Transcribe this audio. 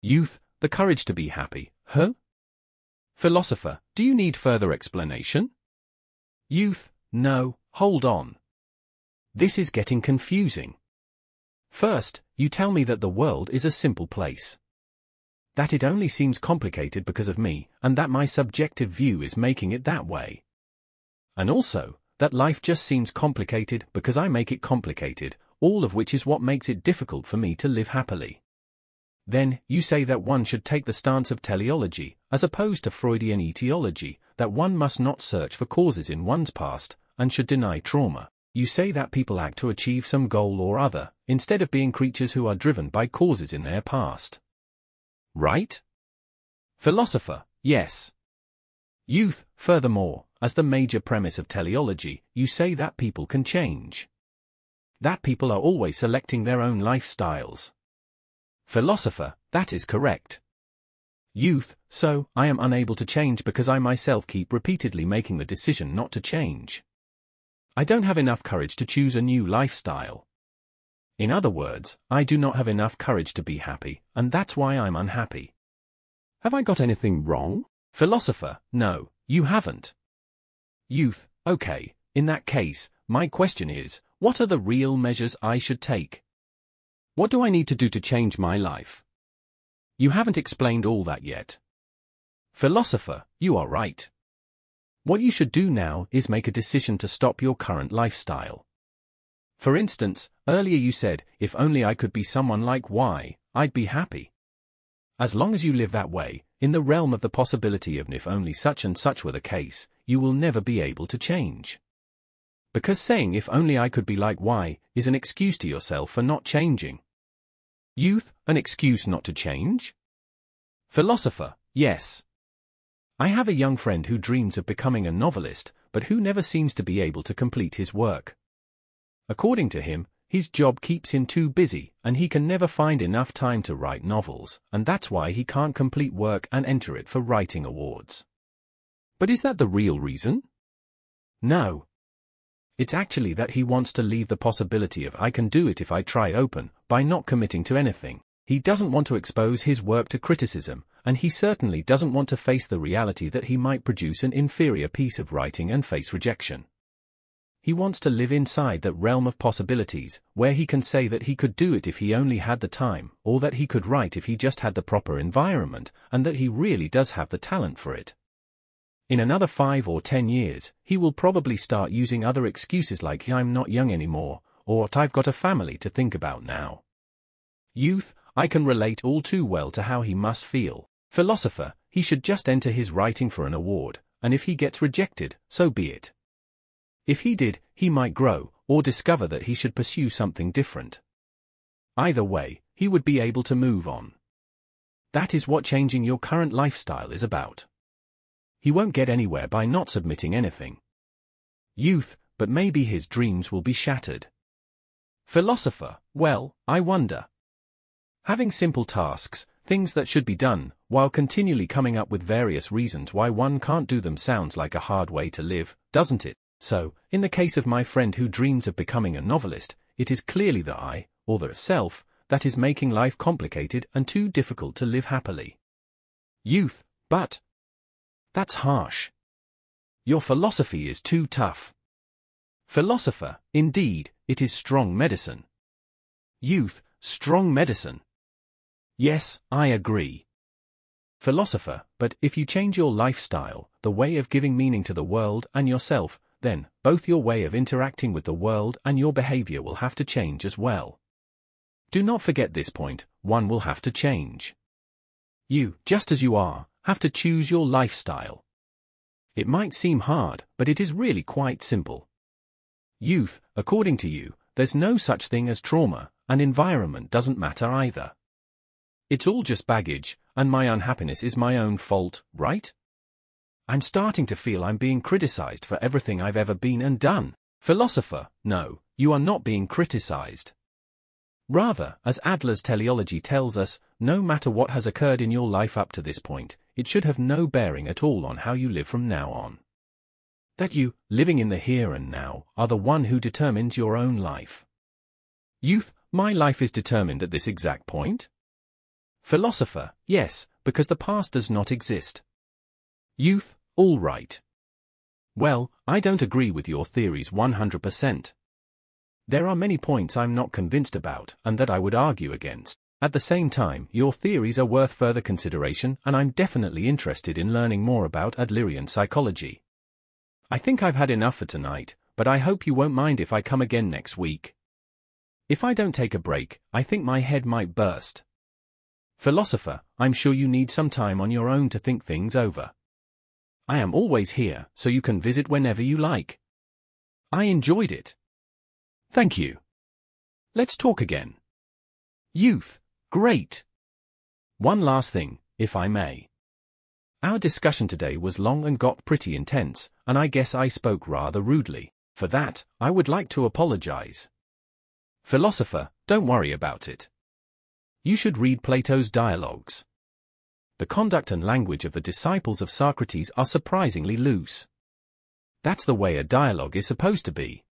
Youth, the courage to be happy, huh? Philosopher, do you need further explanation? Youth, no, hold on. This is getting confusing. First, you tell me that the world is a simple place. That it only seems complicated because of me, and that my subjective view is making it that way. And also, that life just seems complicated because I make it complicated, all of which is what makes it difficult for me to live happily. Then, you say that one should take the stance of teleology, as opposed to Freudian etiology, that one must not search for causes in one's past, and should deny trauma. You say that people act to achieve some goal or other, instead of being creatures who are driven by causes in their past. Right? Philosopher, yes. Youth, furthermore, as the major premise of teleology, you say that people can change. That people are always selecting their own lifestyles. Philosopher, that is correct. Youth, so, I am unable to change because I myself keep repeatedly making the decision not to change. I don't have enough courage to choose a new lifestyle. In other words, I do not have enough courage to be happy, and that's why I'm unhappy. Have I got anything wrong? Philosopher, no, you haven't. Youth, okay, in that case, my question is, what are the real measures I should take? What do I need to do to change my life? You haven't explained all that yet. Philosopher, you are right. What you should do now is make a decision to stop your current lifestyle. For instance, earlier you said, if only I could be someone like Y, I'd be happy. As long as you live that way, in the realm of the possibility of if only such and such were the case, you will never be able to change. Because saying if only I could be like Y is an excuse to yourself for not changing. Youth, an excuse not to change? Philosopher, yes. I have a young friend who dreams of becoming a novelist, but who never seems to be able to complete his work. According to him, his job keeps him too busy, and he can never find enough time to write novels, and that's why he can't complete work and enter it for writing awards. But is that the real reason? No. It's actually that he wants to leave the possibility of I can do it if I try open, by not committing to anything. He doesn't want to expose his work to criticism, and he certainly doesn't want to face the reality that he might produce an inferior piece of writing and face rejection. He wants to live inside that realm of possibilities, where he can say that he could do it if he only had the time, or that he could write if he just had the proper environment, and that he really does have the talent for it. In another five or ten years, he will probably start using other excuses like I'm not young anymore, or I've got a family to think about now. Youth, I can relate all too well to how he must feel. Philosopher, he should just enter his writing for an award, and if he gets rejected, so be it. If he did, he might grow, or discover that he should pursue something different. Either way, he would be able to move on. That is what changing your current lifestyle is about. He won't get anywhere by not submitting anything. Youth, but maybe his dreams will be shattered. Philosopher, well, I wonder. Having simple tasks, things that should be done, while continually coming up with various reasons why one can't do them sounds like a hard way to live, doesn't it? So, in the case of my friend who dreams of becoming a novelist, it is clearly the I, or the self, that is making life complicated and too difficult to live happily. Youth, but. That's harsh. Your philosophy is too tough. Philosopher, indeed, it is strong medicine. Youth, strong medicine. Yes, I agree. Philosopher, but if you change your lifestyle, the way of giving meaning to the world and yourself, then, both your way of interacting with the world and your behavior will have to change as well. Do not forget this point, one will have to change. You, just as you are, have to choose your lifestyle. It might seem hard, but it is really quite simple. Youth, according to you, there's no such thing as trauma, and environment doesn't matter either. It's all just baggage, and my unhappiness is my own fault, right? I'm starting to feel I'm being criticized for everything I've ever been and done. Philosopher, no, you are not being criticized. Rather, as Adler's teleology tells us, no matter what has occurred in your life up to this point, it should have no bearing at all on how you live from now on. That you, living in the here and now, are the one who determines your own life. Youth, my life is determined at this exact point? Philosopher, yes, because the past does not exist. Youth, all right. Well, I don't agree with your theories 100%. There are many points I'm not convinced about and that I would argue against. At the same time, your theories are worth further consideration and I'm definitely interested in learning more about Adlerian psychology. I think I've had enough for tonight, but I hope you won't mind if I come again next week. If I don't take a break, I think my head might burst. Philosopher, I'm sure you need some time on your own to think things over. I am always here, so you can visit whenever you like. I enjoyed it. Thank you. Let's talk again. Youth, great. One last thing, if I may. Our discussion today was long and got pretty intense, and I guess I spoke rather rudely. For that, I would like to apologize. Philosopher, don't worry about it. You should read Plato's dialogues. The conduct and language of the disciples of Socrates are surprisingly loose. That's the way a dialogue is supposed to be.